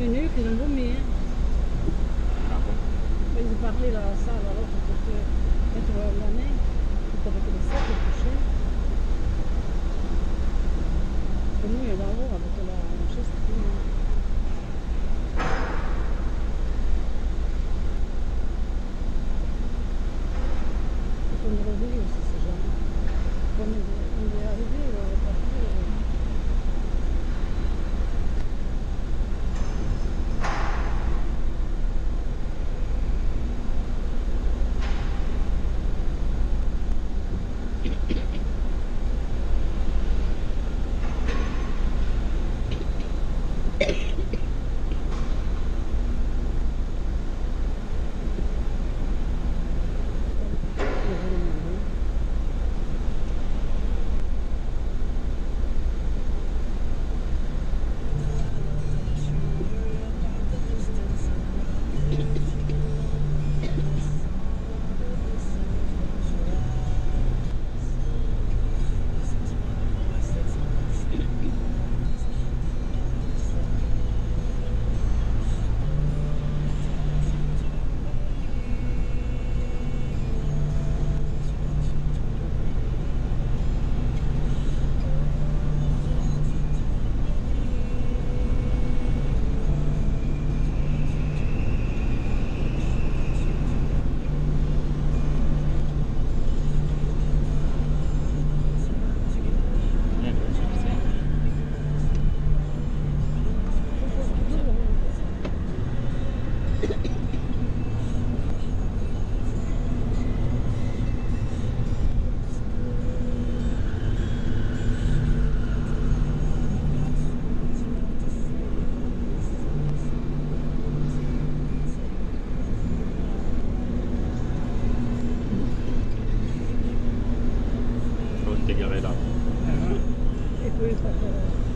minutes, ils ont vomi. Hein. Ah bon? Ils ont parlé dans la salle, alors que vois l'année, comme ça, tu couché. Et nous, il y a là-haut, everything.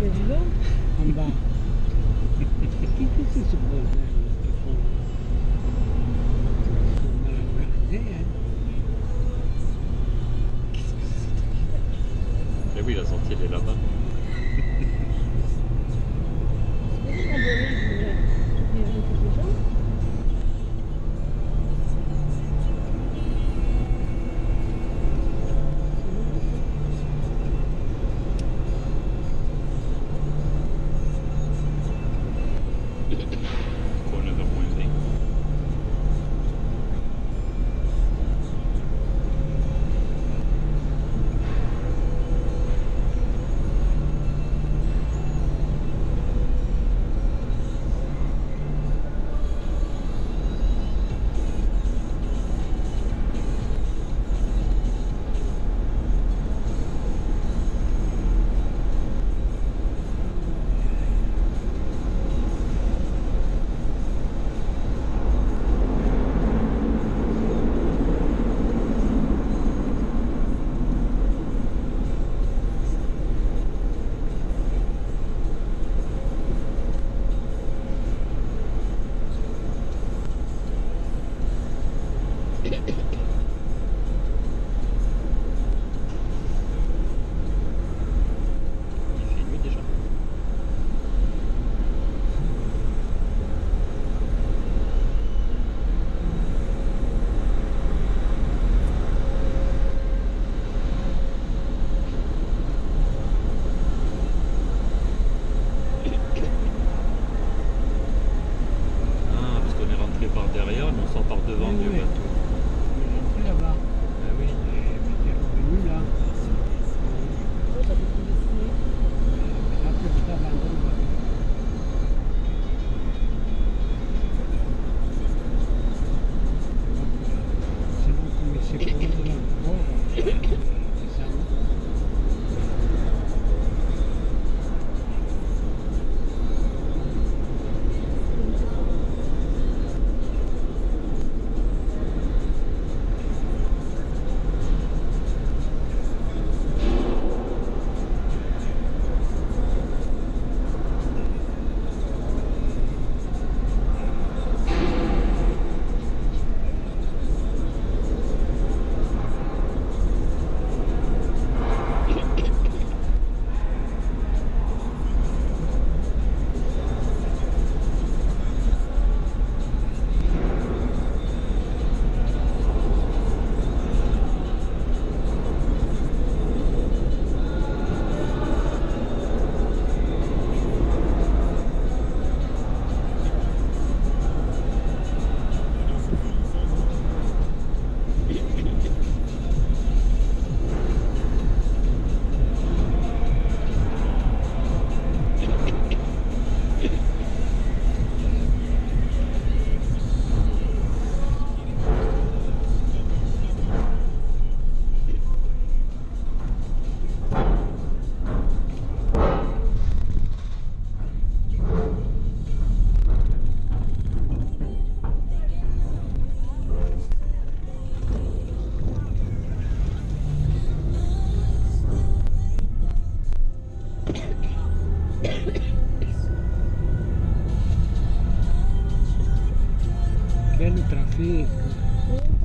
Il y a du vent. en bas. Qu'est-ce que c'est ce bordel qu'ils font On va l'organiser, hein. Eh oui, la sortie elle est là-bas. pelo tráfego.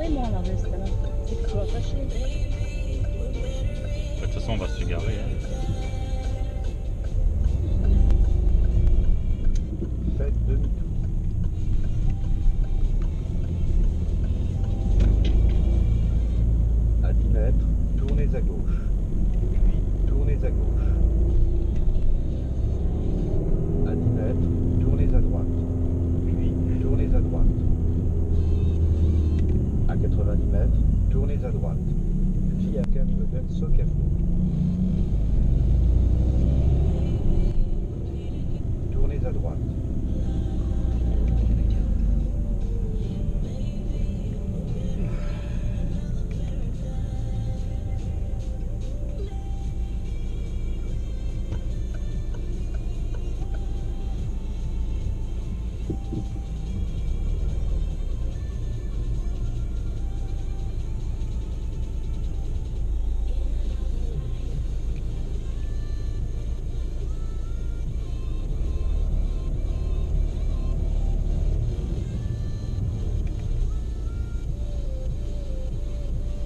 Vraiment la veste là. C'est trop attaché. De toute façon, on va se garer. hein. Faites demi-tour. À 10 mètres, tournez à gauche. Puis tournez à gauche. soccer. Tournez à droite.